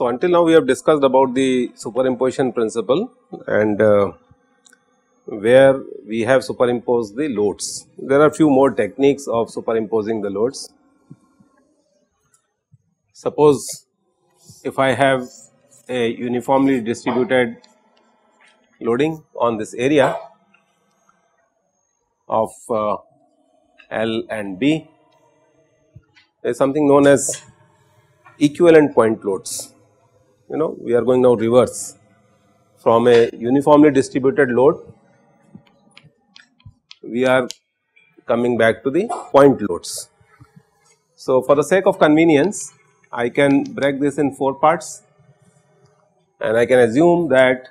So, until now we have discussed about the superimposition principle and uh, where we have superimposed the loads. There are few more techniques of superimposing the loads. Suppose if I have a uniformly distributed loading on this area of uh, L and B, there is something known as equivalent point loads. You know, we are going now reverse from a uniformly distributed load, we are coming back to the point loads. So, for the sake of convenience, I can break this in 4 parts and I can assume that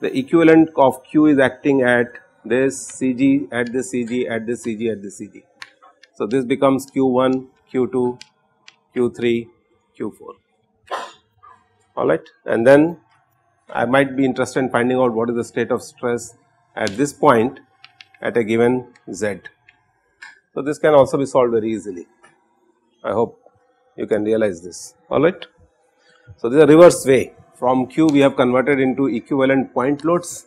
the equivalent of Q is acting at this CG, at this CG, at this CG, at this CG. So, this becomes Q1, Q2, Q3, Q4 alright and then I might be interested in finding out what is the state of stress at this point at a given Z. So, this can also be solved very easily. I hope you can realize this. Alright. So, this is a reverse way. From Q we have converted into equivalent point loads.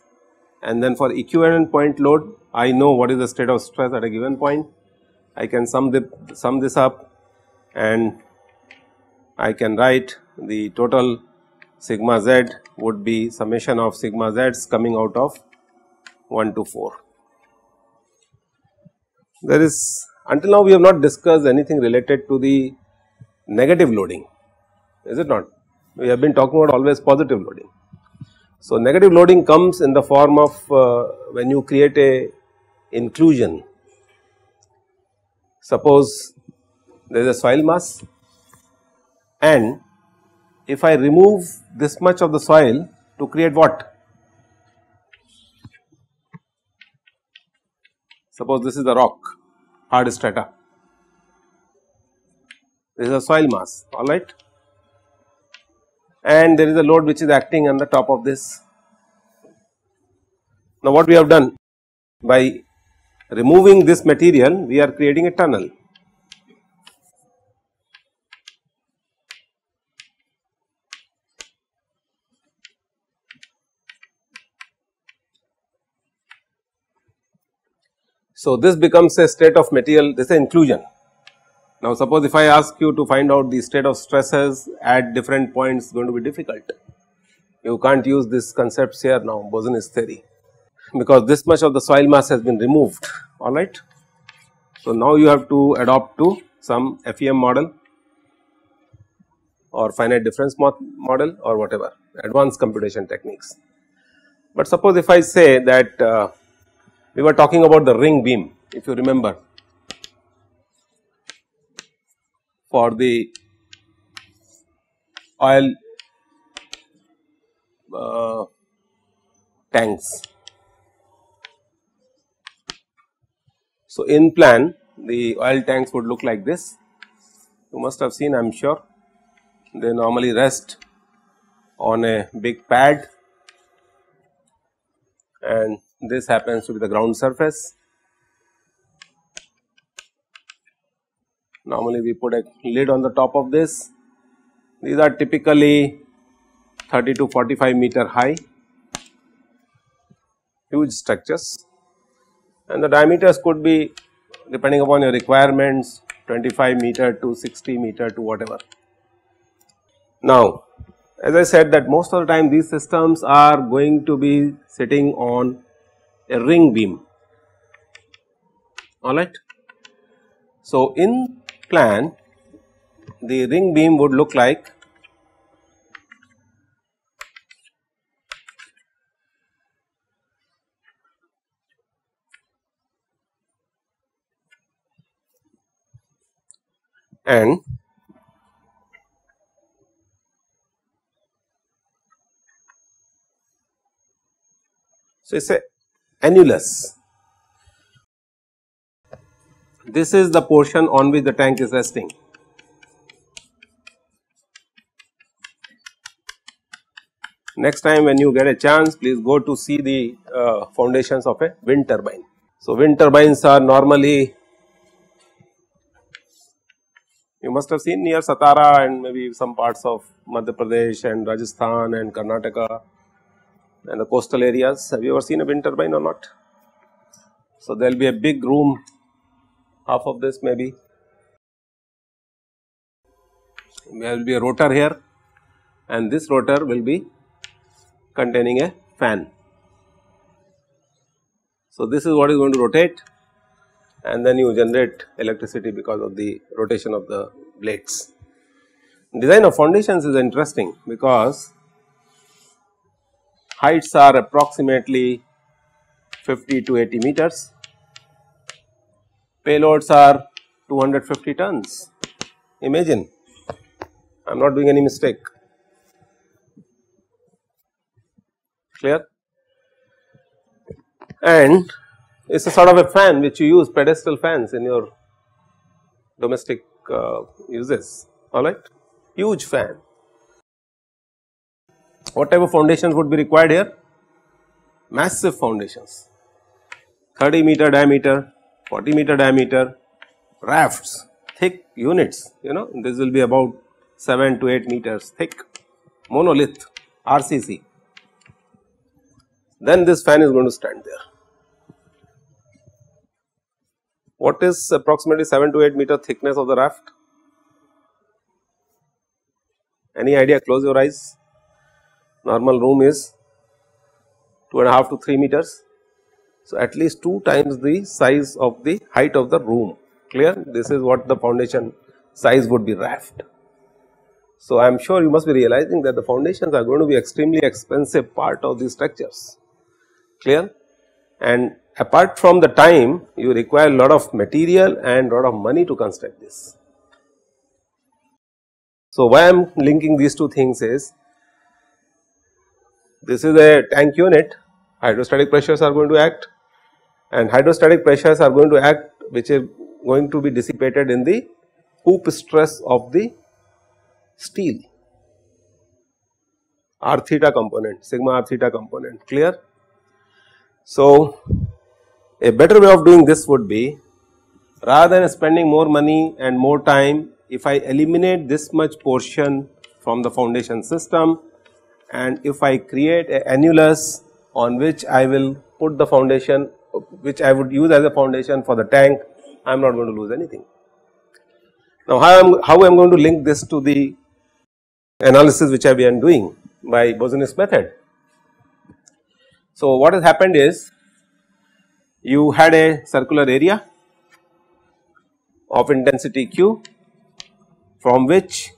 And then for equivalent point load I know what is the state of stress at a given point. I can sum, the, sum this up and I can write the total sigma z would be summation of sigma z's coming out of 1 to 4. There is until now we have not discussed anything related to the negative loading is it not we have been talking about always positive loading. So, negative loading comes in the form of uh, when you create a inclusion suppose there is a soil mass and if I remove this much of the soil to create what? Suppose this is the rock hard strata, this is a soil mass alright and there is a load which is acting on the top of this. Now what we have done by removing this material we are creating a tunnel So, this becomes a state of material this is inclusion. Now, suppose if I ask you to find out the state of stresses at different points going to be difficult. You can't use this concepts here now Boussinesq theory because this much of the soil mass has been removed alright. So, now you have to adopt to some FEM model or finite difference model or whatever advanced computation techniques. But suppose if I say that uh, we were talking about the ring beam if you remember. For the oil uh, tanks. So, in plan the oil tanks would look like this. You must have seen I am sure. They normally rest on a big pad. And this happens to be the ground surface. Normally we put a lid on the top of this. These are typically 30 to 45 meter high, huge structures and the diameters could be depending upon your requirements 25 meter to 60 meter to whatever. Now, as I said that most of the time these systems are going to be sitting on a ring beam alright. So, in plan the ring beam would look like and so it's a annulus. This is the portion on which the tank is resting. Next time when you get a chance please go to see the uh, foundations of a wind turbine. So, wind turbines are normally you must have seen near Satara and maybe some parts of Madhya Pradesh and Rajasthan and Karnataka and the coastal areas. Have you ever seen a wind turbine or not? So, there will be a big room, half of this maybe. There will be a rotor here and this rotor will be containing a fan. So, this is what is going to rotate and then you generate electricity because of the rotation of the blades. Design of foundations is interesting because heights are approximately 50 to 80 meters, payloads are 250 tons. Imagine, I am not doing any mistake. Clear? And it is a sort of a fan which you use pedestal fans in your domestic uh, uses, alright, huge fan. What type of foundations would be required here? Massive foundations, 30 meter diameter, 40 meter diameter, rafts, thick units, you know, this will be about 7 to 8 meters thick, monolith, RCC. Then this fan is going to stand there. What is approximately 7 to 8 meter thickness of the raft? Any idea? Close your eyes. Normal room is 2 and a half to 3 meters. So, at least 2 times the size of the height of the room. Clear? This is what the foundation size would be raft. So, I am sure you must be realizing that the foundations are going to be extremely expensive part of these structures. Clear? And apart from the time you require a lot of material and lot of money to construct this. So, why I am linking these two things is this is a tank unit. Hydrostatic pressures are going to act. And hydrostatic pressures are going to act which is going to be dissipated in the hoop stress of the steel. R theta component sigma r theta component clear. So, a better way of doing this would be rather than spending more money and more time if I eliminate this much portion from the foundation system and if I create a annulus on which I will put the foundation which I would use as a foundation for the tank I am not going to lose anything. Now how I am how I am going to link this to the analysis which I have been doing by Boussinesq method. So what has happened is you had a circular area of intensity q from which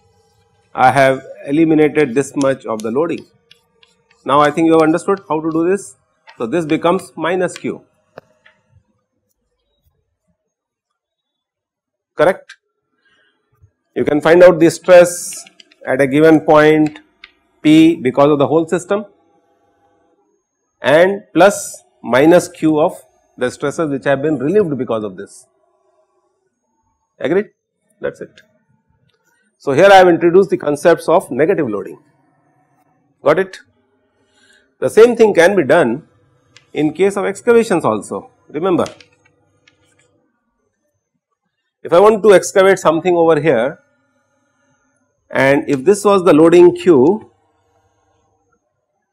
I have eliminated this much of the loading. Now I think you have understood how to do this. So this becomes minus q correct. You can find out the stress at a given point P because of the whole system and plus minus q of the stresses which have been relieved because of this agreed that is it. So, here I have introduced the concepts of negative loading got it. The same thing can be done in case of excavations also remember if I want to excavate something over here and if this was the loading Q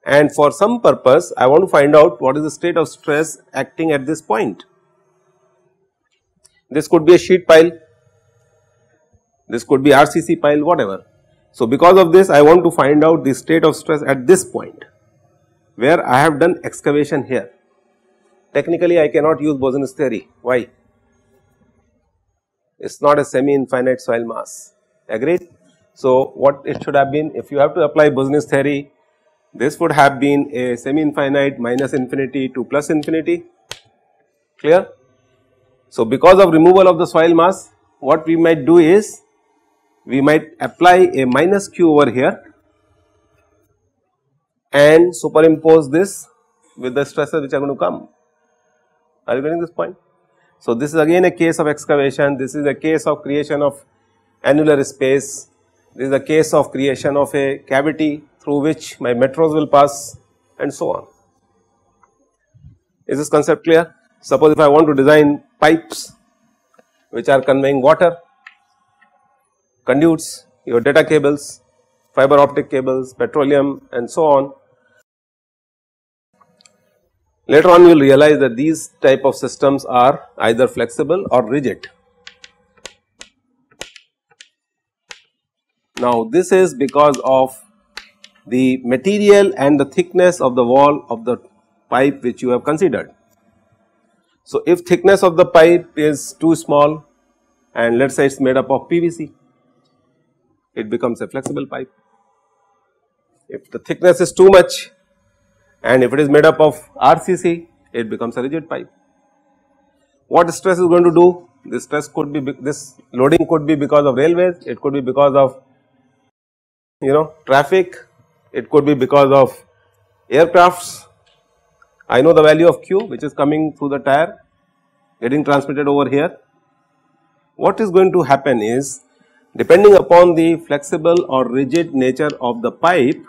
and for some purpose I want to find out what is the state of stress acting at this point. This could be a sheet pile, this could be RCC pile whatever. So, because of this I want to find out the state of stress at this point where I have done excavation here. Technically I cannot use Boussinesq theory, why? It is not a semi infinite soil mass, agreed. So, what it should have been if you have to apply Boussinesq theory this would have been a semi infinite minus infinity to plus infinity clear. So, because of removal of the soil mass what we might do is we might apply a minus q over here and superimpose this with the stresses which are going to come. Are you getting this point? So, this is again a case of excavation, this is a case of creation of annular space, this is a case of creation of a cavity through which my metros will pass and so on. Is this concept clear? Suppose if I want to design pipes which are conveying water conduits, your data cables, fiber optic cables, petroleum and so on. Later on you will realize that these type of systems are either flexible or rigid. Now this is because of the material and the thickness of the wall of the pipe which you have considered. So if thickness of the pipe is too small and let us say it is made up of PVC, it becomes a flexible pipe. If the thickness is too much and if it is made up of RCC, it becomes a rigid pipe. What stress is going to do? This stress could be, this loading could be because of railways, it could be because of you know traffic, it could be because of aircrafts. I know the value of Q which is coming through the tire getting transmitted over here. What is going to happen is depending upon the flexible or rigid nature of the pipe,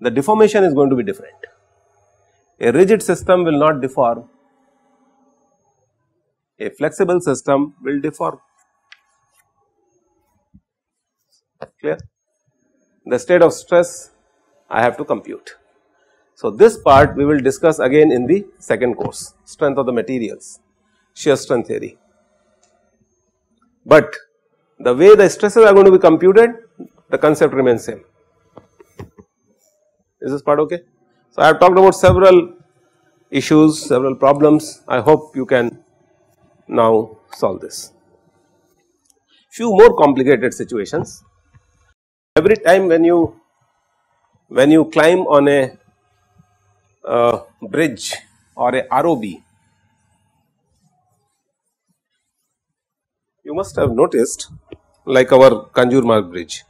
the deformation is going to be different. A rigid system will not deform, a flexible system will deform. Clear? The state of stress I have to compute. So, this part we will discuss again in the second course, strength of the materials, shear strength theory. But the way the stresses are going to be computed, the concept remains same. Is this part okay? So, I have talked about several issues, several problems. I hope you can now solve this. Few more complicated situations. Every time when you when you climb on a uh, bridge or a ROB, you must have noticed like our Kanjurmarg bridge.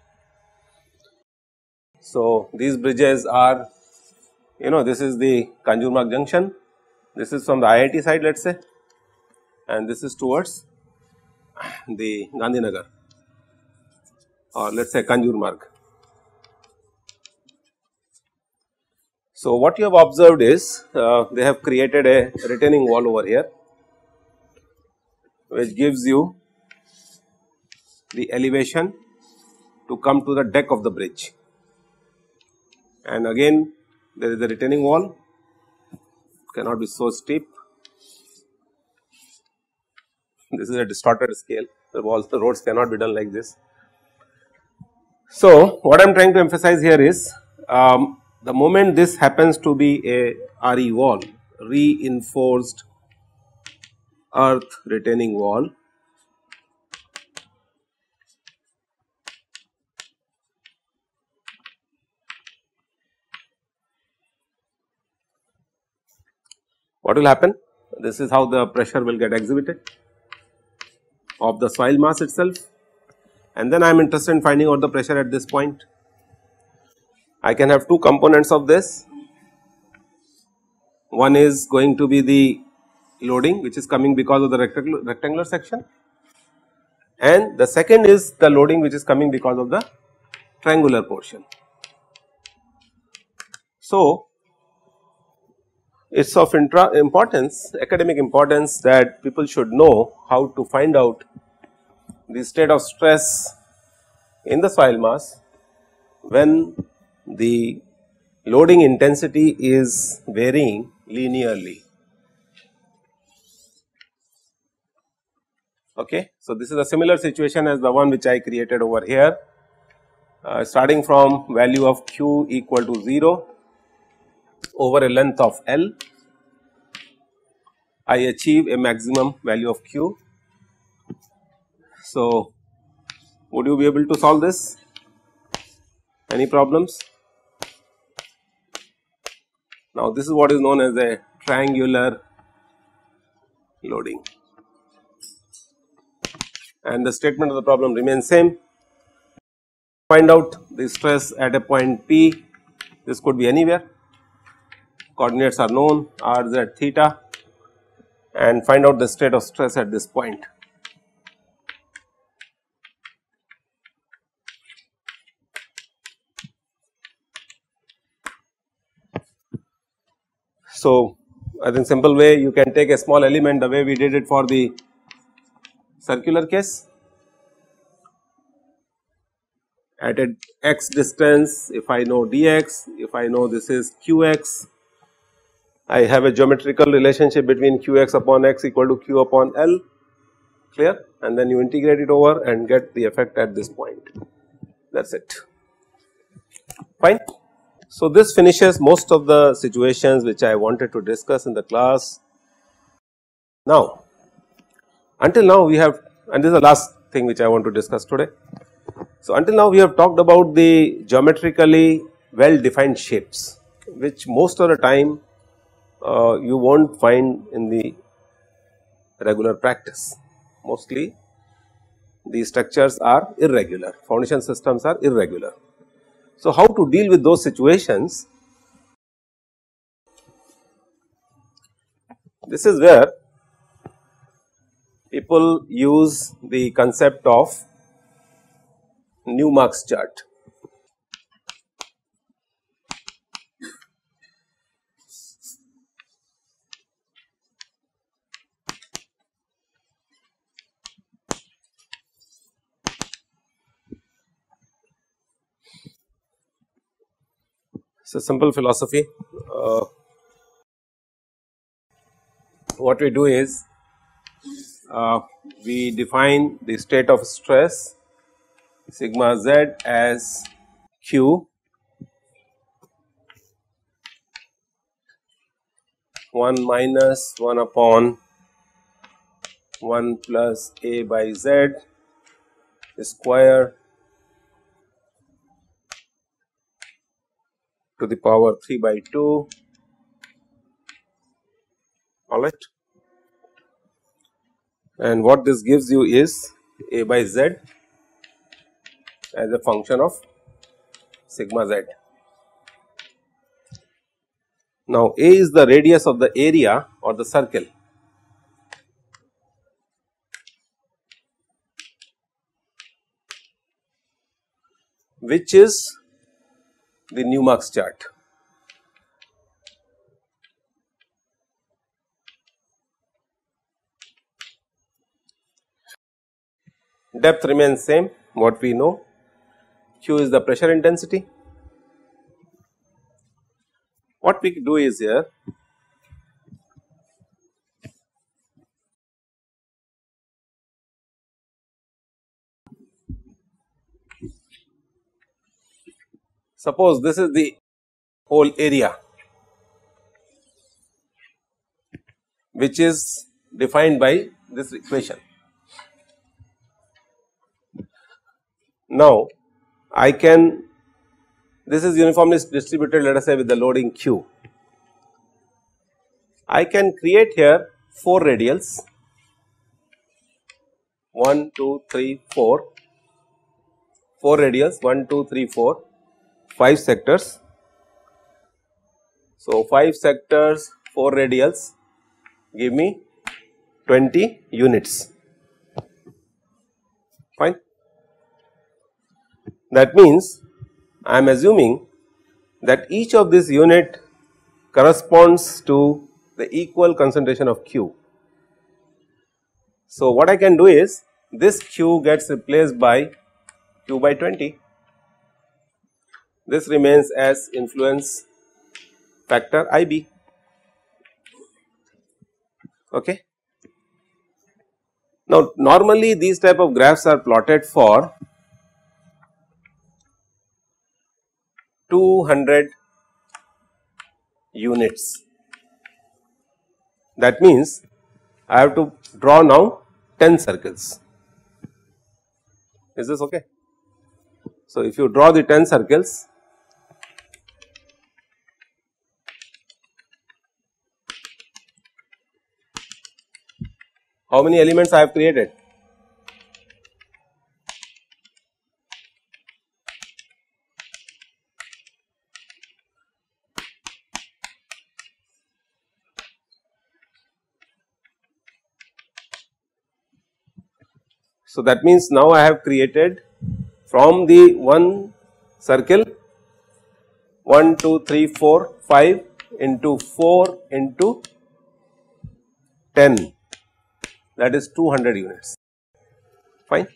So, these bridges are you know this is the Kanjurmarg junction, this is from the IIT side let us say and this is towards the Gandhinagar or let us say Kanjurmarg. So, what you have observed is uh, they have created a retaining wall over here which gives you the elevation to come to the deck of the bridge. And again there is a retaining wall cannot be so steep. This is a distorted scale the walls the roads cannot be done like this. So, what I am trying to emphasize here is um, the moment this happens to be a RE wall reinforced earth retaining wall what will happen? This is how the pressure will get exhibited of the soil mass itself and then I am interested in finding out the pressure at this point. I can have two components of this. One is going to be the loading which is coming because of the rectangular, rectangular section and the second is the loading which is coming because of the triangular portion. So, it is of importance academic importance that people should know how to find out the state of stress in the soil mass when the loading intensity is varying linearly. Okay. So, this is a similar situation as the one which I created over here uh, starting from value of q equal to 0 over a length of L, I achieve a maximum value of Q. So, would you be able to solve this? Any problems? Now, this is what is known as a triangular loading and the statement of the problem remains same. Find out the stress at a point P, this could be anywhere coordinates are known r z theta and find out the state of stress at this point. So, I think simple way you can take a small element the way we did it for the circular case at a x distance if I know dx, if I know this is qx, I have a geometrical relationship between qx upon x equal to q upon L clear and then you integrate it over and get the effect at this point that is it fine. So, this finishes most of the situations which I wanted to discuss in the class. Now, until now we have and this is the last thing which I want to discuss today. So, until now we have talked about the geometrically well defined shapes which most of the time uh, you will not find in the regular practice. Mostly the structures are irregular, foundation systems are irregular. So, how to deal with those situations? This is where people use the concept of Newmark's chart. It's a simple philosophy. Uh, what we do is uh, we define the state of stress sigma z as q 1 minus 1 upon 1 plus a by z square to the power 3 by 2 all right. And what this gives you is a by z as a function of sigma z. Now, a is the radius of the area or the circle. Which is the Newmark's chart. Depth remains same what we know Q is the pressure intensity. What we do is here Suppose this is the whole area which is defined by this equation. Now, I can this is uniformly distributed let us say with the loading q. I can create here 4 radials 1, 2, 3, 4, 4 radials 1, 2, 3, 4 5 sectors. So, 5 sectors 4 radials give me 20 units fine. That means I am assuming that each of this unit corresponds to the equal concentration of Q. So, what I can do is this Q gets replaced by Q by 20 this remains as influence factor IB. Okay. Now, normally these type of graphs are plotted for 200 units. That means, I have to draw now 10 circles. Is this okay? So, if you draw the 10 circles, How many elements I have created? So, that means now I have created from the one circle 1, 2, 3, 4, 5 into 4 into 10 that is 200 units fine.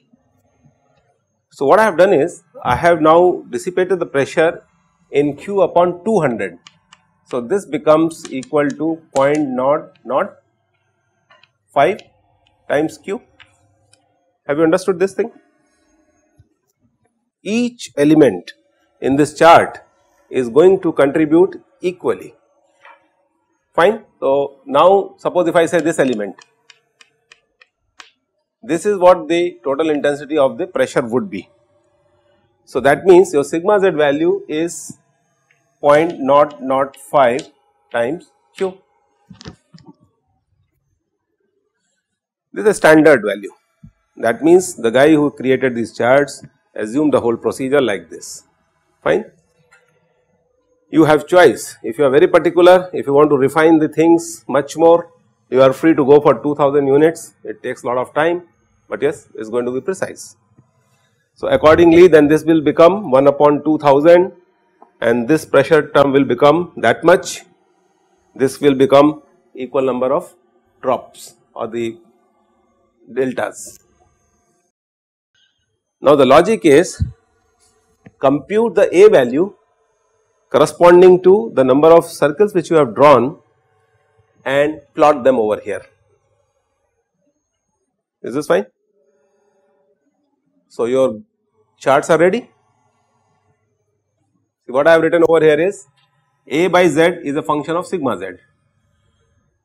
So, what I have done is I have now dissipated the pressure in Q upon 200. So, this becomes equal to 0.005 times Q. Have you understood this thing? Each element in this chart is going to contribute equally fine. So, now suppose if I say this element this is what the total intensity of the pressure would be. So, that means your sigma z value is 0.005 times q. This is a standard value that means the guy who created these charts assumed the whole procedure like this fine. You have choice if you are very particular if you want to refine the things much more you are free to go for 2000 units it takes a lot of time but yes it is going to be precise. So, accordingly then this will become 1 upon 2000 and this pressure term will become that much, this will become equal number of drops or the deltas. Now, the logic is compute the A value corresponding to the number of circles which you have drawn and plot them over here. Is this fine? So, your charts are ready. See what I have written over here is A by Z is a function of sigma Z.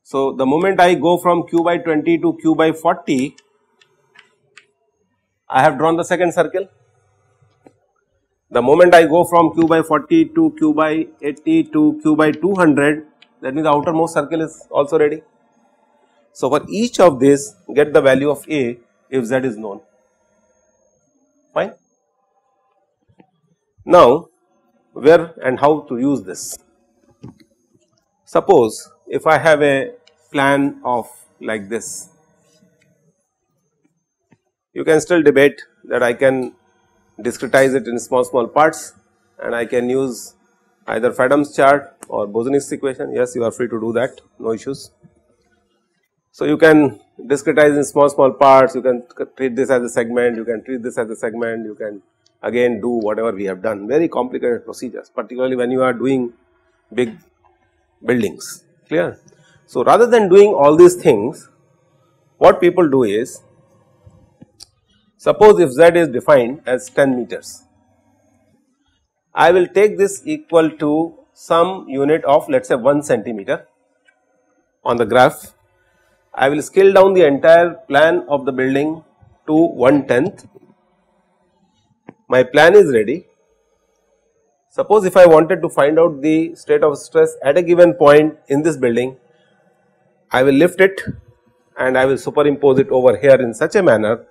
So, the moment I go from q by 20 to q by 40, I have drawn the second circle. The moment I go from q by 40 to q by 80 to q by 200, that means the outermost circle is also ready. So, for each of these get the value of A if Z is known fine. Now, where and how to use this? Suppose if I have a plan of like this, you can still debate that I can discretize it in small small parts and I can use either Fadum's chart or Boussinesq's equation yes you are free to do that no issues. So, you can discretize in small small parts, you can treat this as a segment, you can treat this as a segment, you can again do whatever we have done. Very complicated procedures particularly when you are doing big buildings. Clear. So, rather than doing all these things what people do is suppose if z is defined as 10 meters. I will take this equal to some unit of let us say 1 centimeter on the graph I will scale down the entire plan of the building to one tenth. My plan is ready. Suppose if I wanted to find out the state of stress at a given point in this building, I will lift it and I will superimpose it over here in such a manner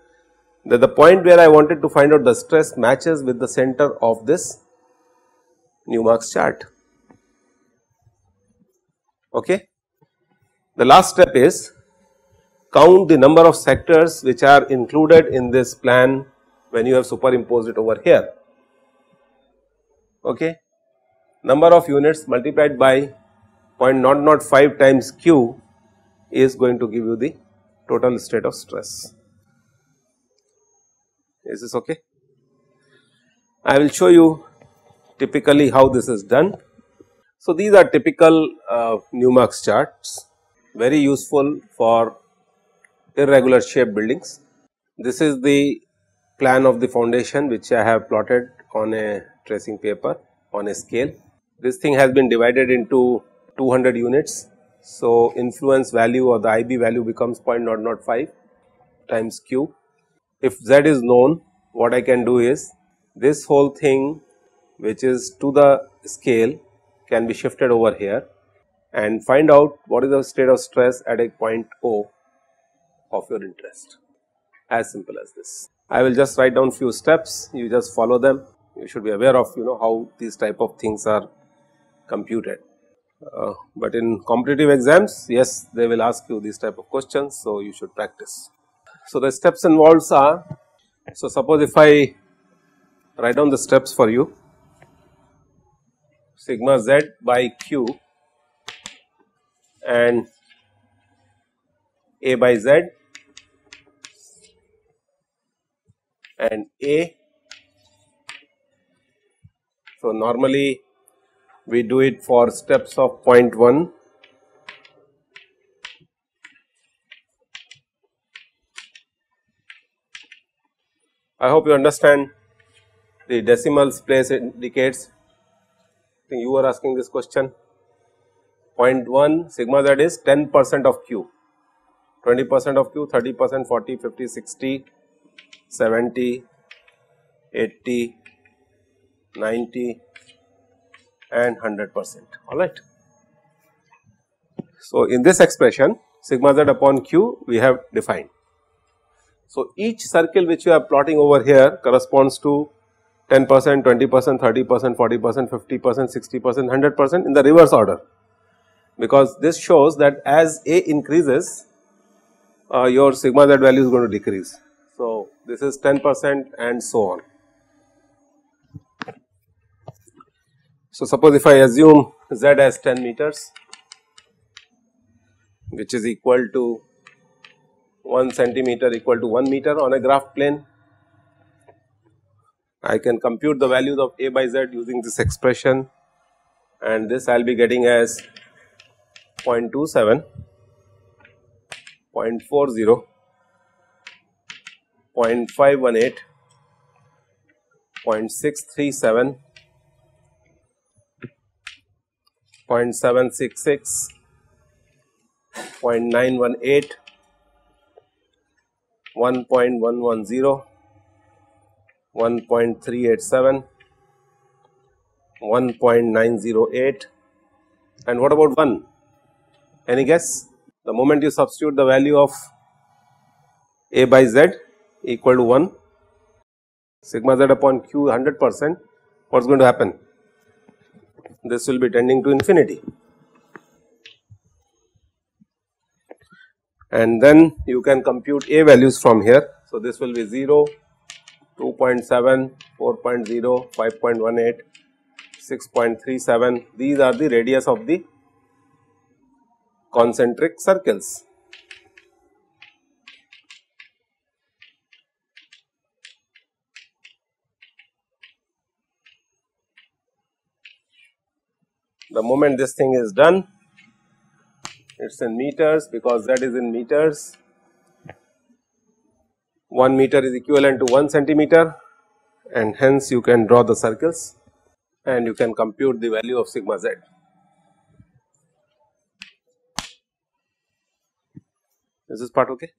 that the point where I wanted to find out the stress matches with the center of this Newmark's chart. Okay. The last step is count the number of sectors which are included in this plan when you have superimposed it over here. Okay. Number of units multiplied by 0.005 times q is going to give you the total state of stress. Is this okay? I will show you typically how this is done. So, these are typical uh, Newmark's charts very useful for irregular shape buildings. This is the plan of the foundation which I have plotted on a tracing paper on a scale. This thing has been divided into 200 units. So, influence value or the IB value becomes 0.005 times Q. If Z is known what I can do is this whole thing which is to the scale can be shifted over here and find out what is the state of stress at a point O of your interest as simple as this. I will just write down few steps you just follow them you should be aware of you know how these type of things are computed. Uh, but in competitive exams yes they will ask you these type of questions so you should practice. So the steps involved are so suppose if I write down the steps for you sigma z by q and a by z and A. So, normally we do it for steps of 0.1 I hope you understand the decimals place indicates. I think you were asking this question. 0.1 sigma z is 10 percent of q. 20 percent of q 30 percent 40 50 60 70 80 90 and 100 percent alright. So, in this expression sigma z upon q we have defined. So, each circle which you are plotting over here corresponds to 10 percent, 20 percent, 30 percent, 40 percent, 50 percent, 60 percent, 100 percent in the reverse order because this shows that as A increases uh, your sigma z value is going to decrease. So, this is 10 percent and so on. So, suppose if I assume z as 10 meters which is equal to 1 centimeter equal to 1 meter on a graph plane. I can compute the values of a by z using this expression and this I will be getting as 0.27, 0.40, 0.518, 0.637, 0.766, 0.918, 1.110, 1.387, 1.908 and what about 1? Any guess? The moment you substitute the value of A by Z equal to 1, sigma z upon q 100 percent, what is going to happen? This will be tending to infinity. and then you can compute A values from here. So, this will be 0, 2.7, 4.0, 5.18, 6.37 these are the radius of the concentric circles. The moment this thing is done it is in meters because that is in meters 1 meter is equivalent to 1 centimeter and hence you can draw the circles and you can compute the value of sigma z. Is this part okay?